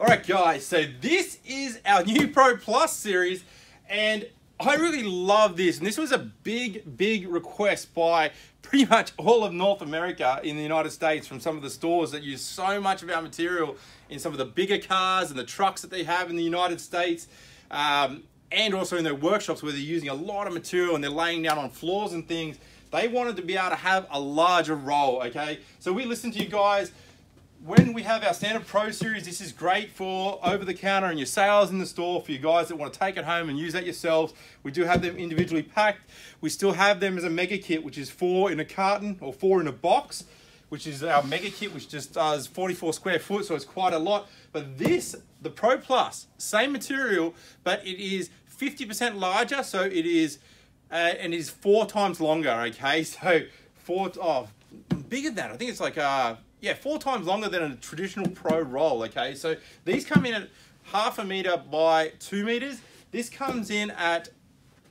All right, guys, so this is our new Pro Plus series, and I really love this. And this was a big, big request by pretty much all of North America in the United States from some of the stores that use so much of our material in some of the bigger cars and the trucks that they have in the United States. Um, and also in their workshops where they're using a lot of material and they're laying down on floors and things. They wanted to be able to have a larger roll, okay? So we listened to you guys when we have our standard pro series this is great for over the counter and your sales in the store for you guys that want to take it home and use that yourselves. We do have them individually packed. We still have them as a mega kit which is four in a carton or four in a box which is our mega kit which just does 44 square foot so it's quite a lot. But this the pro plus same material but it is 50% larger so it is uh, and it is four times longer okay? So four oh bigger than that. I think it's like uh yeah, four times longer than a traditional pro roll, okay? So these come in at half a meter by two meters. This comes in at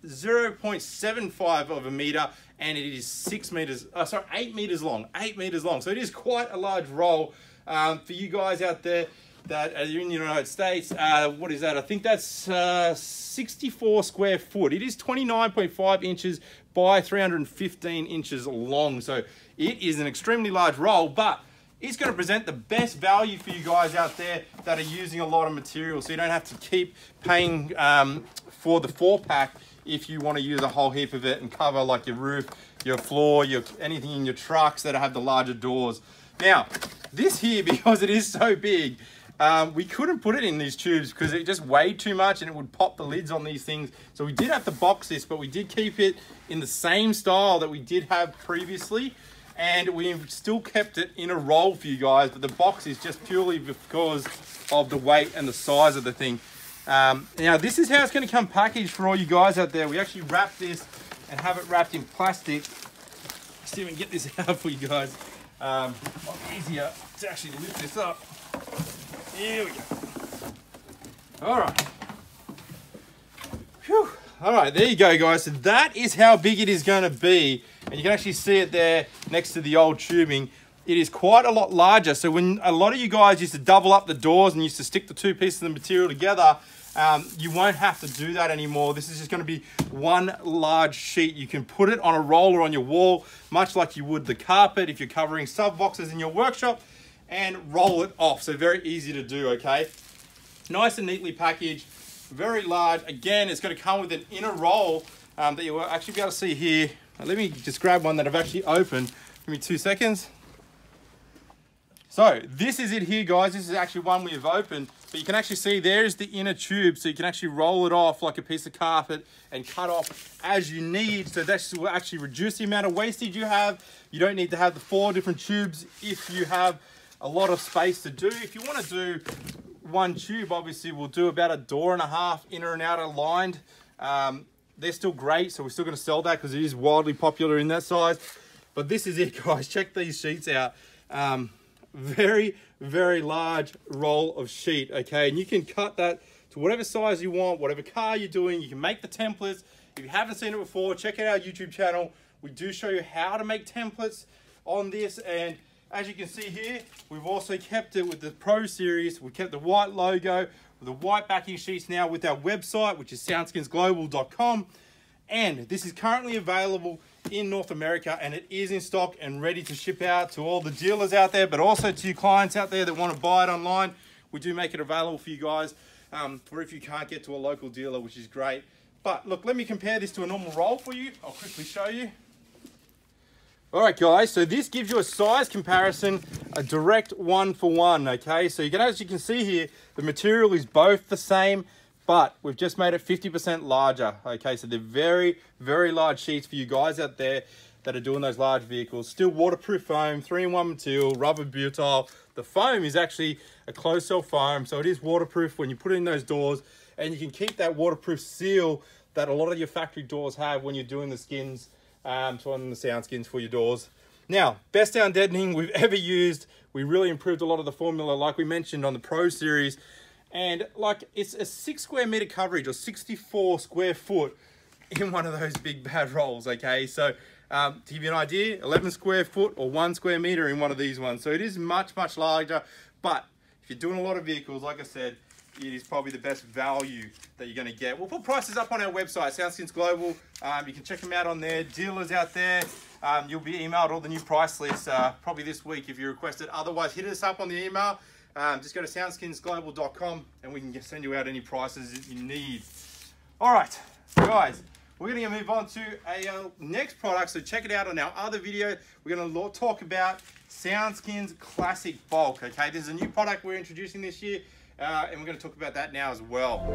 0.75 of a meter and it is six meters, uh, sorry, eight meters long, eight meters long. So it is quite a large roll um, for you guys out there that are in the United States. Uh, what is that? I think that's uh, 64 square foot. It is 29.5 inches by 315 inches long. So it is an extremely large roll, but it's going to present the best value for you guys out there that are using a lot of material. So you don't have to keep paying um, for the four pack if you want to use a whole heap of it and cover like your roof your floor your anything in your trucks that have the larger doors. Now this here because it is so big um, we couldn't put it in these tubes because it just weighed too much and it would pop the lids on these things. So we did have to box this but we did keep it in the same style that we did have previously and we've still kept it in a roll for you guys, but the box is just purely because of the weight and the size of the thing. Um, now, this is how it's going to come packaged for all you guys out there. We actually wrap this and have it wrapped in plastic. Let's see if we can get this out for you guys. Um, easier to actually lift this up. Here we go. All right. Whew. All right, there you go, guys. So that is how big it is going to be and you can actually see it there next to the old tubing. It is quite a lot larger. So when a lot of you guys used to double up the doors and used to stick the two pieces of the material together, um, you won't have to do that anymore. This is just going to be one large sheet. You can put it on a roller on your wall, much like you would the carpet if you're covering sub boxes in your workshop, and roll it off. So very easy to do, okay? Nice and neatly packaged, very large. Again, it's going to come with an inner roll um, that you'll actually be able to see here now let me just grab one that I've actually opened. Give me two seconds. So this is it here, guys. This is actually one we've opened, but you can actually see there's the inner tube, so you can actually roll it off like a piece of carpet and cut off as you need. So that will actually reduce the amount of wastage you have. You don't need to have the four different tubes if you have a lot of space to do. If you want to do one tube, obviously we'll do about a door and a half inner and outer lined. Um, they're still great, so we're still going to sell that because it is wildly popular in that size. But this is it, guys. Check these sheets out. Um, very, very large roll of sheet, okay? And you can cut that to whatever size you want, whatever car you're doing. You can make the templates. If you haven't seen it before, check out our YouTube channel. We do show you how to make templates on this. And as you can see here, we've also kept it with the Pro Series. We kept the white logo the white backing sheets now with our website, which is soundskinsglobal.com. And this is currently available in North America and it is in stock and ready to ship out to all the dealers out there, but also to your clients out there that want to buy it online. We do make it available for you guys um, for if you can't get to a local dealer, which is great. But look, let me compare this to a normal roll for you. I'll quickly show you. All right, guys, so this gives you a size comparison, a direct one for one, okay? So you can, as you can see here, the material is both the same, but we've just made it 50% larger, okay? So they're very, very large sheets for you guys out there that are doing those large vehicles. Still waterproof foam, three-in-one material, rubber butyl. The foam is actually a closed cell foam, so it is waterproof when you put it in those doors, and you can keep that waterproof seal that a lot of your factory doors have when you're doing the skins um, to on the sound skins for your doors. Now, best sound deadening we've ever used. We really improved a lot of the formula like we mentioned on the Pro Series. And like it's a six square meter coverage or 64 square foot in one of those big bad rolls, okay? So um, to give you an idea, 11 square foot or one square meter in one of these ones. So it is much, much larger, but if you're doing a lot of vehicles, like I said, it is probably the best value that you're going to get. We'll put prices up on our website, Soundskins Global. Um, you can check them out on there. Dealers out there, um, you'll be emailed all the new price lists uh, probably this week if you request it. Otherwise, hit us up on the email. Um, just go to soundskinsglobal.com and we can send you out any prices that you need. All right, guys, we're going to move on to a uh, next product. So check it out on our other video. We're going to talk about Soundskins Classic Bulk. Okay, this is a new product we're introducing this year, uh, and we're going to talk about that now as well.